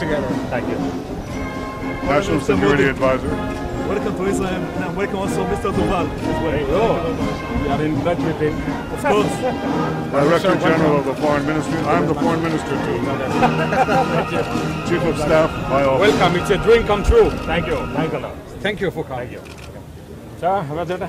together. Thank you. National Security Advisor. Welcome to Israel, and welcome also Mr. Doval as well. Oh, you are in touch with him. Of course. Director General of the Foreign Ministry. I'm the Foreign Minister too. Chief of Staff, my office. Welcome. It's a dream come true. Thank you. Thank you a lot. Thank you for coming. Thank you. Sir, how was it?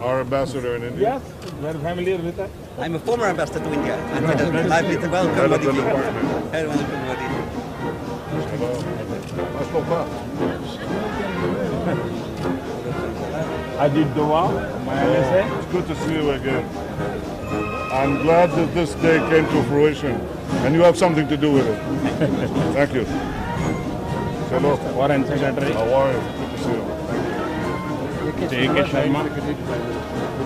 Our ambassador in India. Yes, very familiar with that. I'm a former ambassador to India. And I've been to welcome Head of Modi the ji. department. Head the Modi ji. Hello. Maslo pa. My NSA. It's good to see you again. I'm glad that this day came to fruition and you have something to do with it. Thank you. Hello. Foreign Secretary. How are you? Good to see you. J.K. Sharma. Good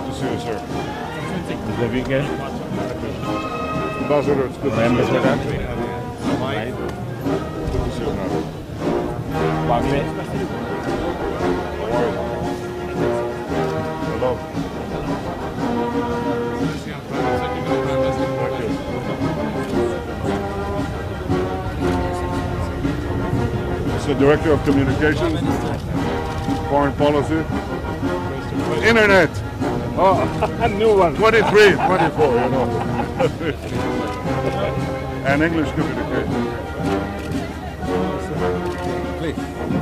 to see you, sir. The weekend. Ambassador, it's good to see you. Good to see you? Hello. Thank you. Director of Communications, Foreign Policy, Internet, Oh, a new one. 23, 24, you know. and English communication. Please.